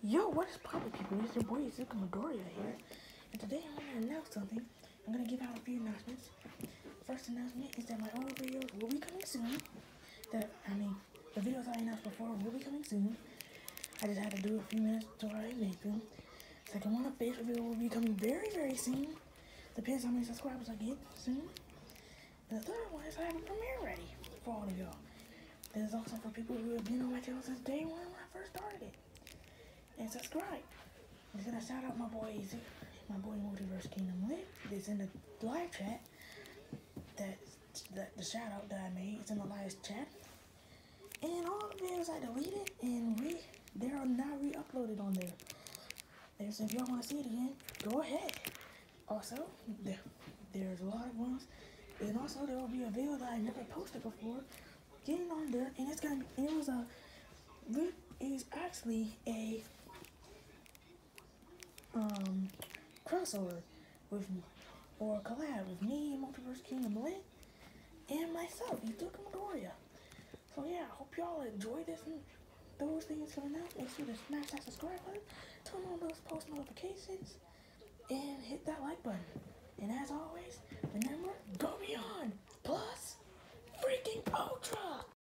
Yo, what is poppin' people? It's your boy Zuka Midoriya here. And today I'm gonna announce something. I'm gonna give out a few announcements. First announcement is that my old videos will be coming soon. That I mean, the videos I announced before will be coming soon. I just had to do a few minutes to I make them. Second one, a face reveal will be coming very, very soon. Depends how many subscribers I get soon. And the third one is I have a premiere ready for all of y'all. This is also for people who have been on my channel since day one when I first started it and subscribe. I'm gonna shout out my boy Easy, my boy Multiverse Kingdom Lit. It's in the live chat. That that the shout out that I made. It's in the live chat. And all the videos I deleted and re they are now re-uploaded on there. So if y'all want to see it again, go ahead. Also, there, there's a lot of ones. And also there will be a video that I never posted before. Getting on there and it's gonna be it was a it is actually a um, crossover with or collab with me, Multiverse Kingdom Lit, and myself, Yutuka Midoriya. So yeah, I hope y'all enjoy this and those things coming out. Make sure to smash that subscribe button, turn on those post notifications, and hit that like button. And as always!